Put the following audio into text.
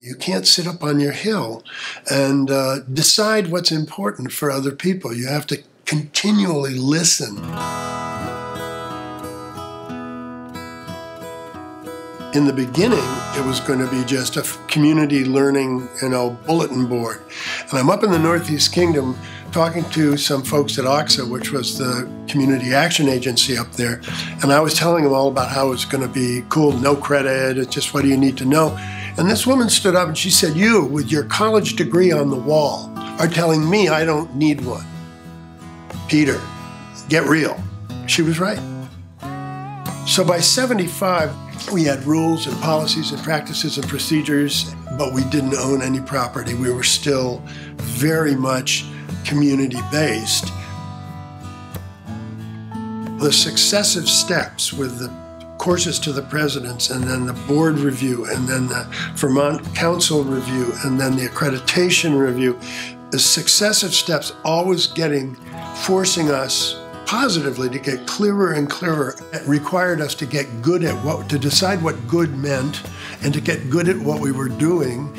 You can't sit up on your hill and uh, decide what's important for other people. You have to continually listen. In the beginning, it was going to be just a community learning, you know, bulletin board. And I'm up in the Northeast Kingdom talking to some folks at OXA, which was the community action agency up there, and I was telling them all about how it's going to be cool, no credit, it's just what do you need to know. And this woman stood up and she said, You, with your college degree on the wall, are telling me I don't need one. Peter, get real. She was right. So by 75, we had rules and policies and practices and procedures, but we didn't own any property. We were still very much community based. The successive steps with the courses to the presidents, and then the board review, and then the Vermont Council review, and then the accreditation review. The successive steps always getting, forcing us positively to get clearer and clearer. It required us to get good at what, to decide what good meant, and to get good at what we were doing,